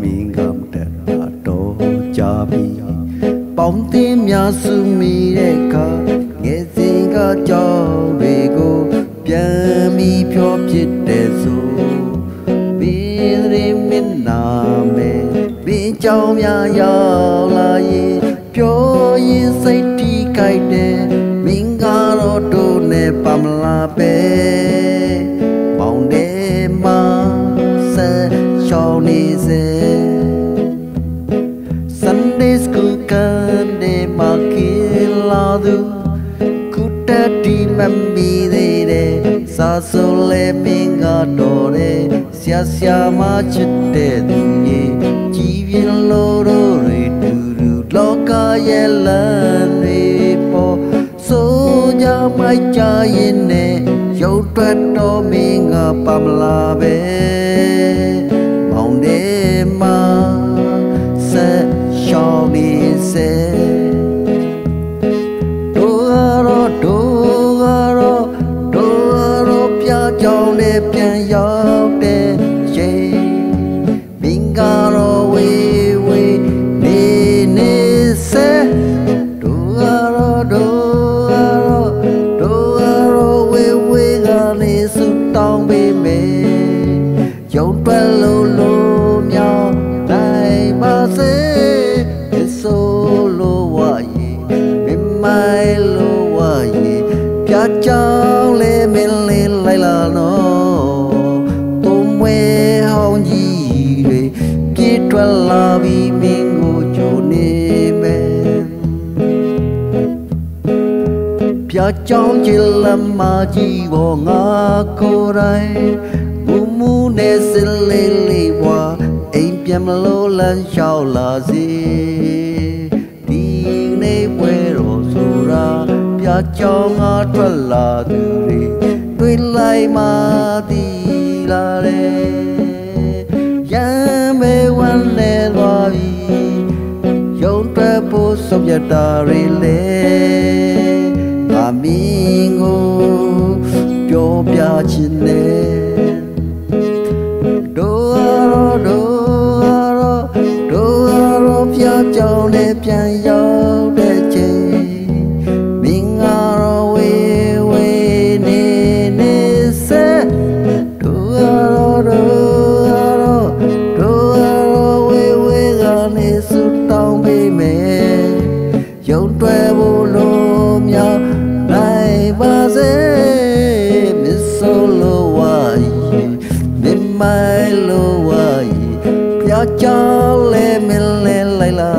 မင်းကမတတာတော့ကြပြီပေါင်းတင်များစုမိတဲ့အခါငယ်စဉ်ကကြောင်းတွေကိုပြန်ပြီးဖြောဖြစ်တဲ့ဆိုဘင်းရင်းမင်းနာမယ်ဘင်းကြောင်များရောက်လာရင်ပြောရင်စိတ်ထိခိုက်တယ်မင်းကတော့တို့နဲ့ပမလာပဲပေါ ကနေမှာကိလာသူကုတတိမမီသေးတယ်စာဆိုလေမင်းကတော့တယ်ဆရာဆရာမချစ်တဲ့သူကြီးကြည်ပြင်းလို့တို့တွေတူတူလောကရဲ့လမ်းတွေပေါ်ဆိုကြမိုက်ကြရင်နဲ့ရုပ်တွတ်တော်မင်းကပမလာပဲ ပြန်ရောက်တဲ့ရေမင်္ဂရောဝေဝေနေနေစေတို့ရောတို့ရောတို့ရောဝေဝေကနေစုတောင်းပေးမယ်ရုံတွက်လို့လို့မြောင်းနိုင်ပါစေဆိုလိုဝါရီမမိုင်လိုဝါရီပြချော ပြီးမင်းကိုကြိုနေမယ်ပြကြောင်းချီလမ်းမကြီးဘောငါကိုယ်တိုင်မူမူနဲ့စလေးလေးဘွာအိမ်ပြန်မလို့လမ်းလျှောက်လာစီဒီနေ့ပွဲတော်ဆိုတာပြကြောင်းငါထွက်လာသူတွေတွေ့လိုက်မှဒီ ဆုံးဖြတ်တာတွေလေ lô hoài Mê mai lô hoài Pia cha lê mê lê lai lai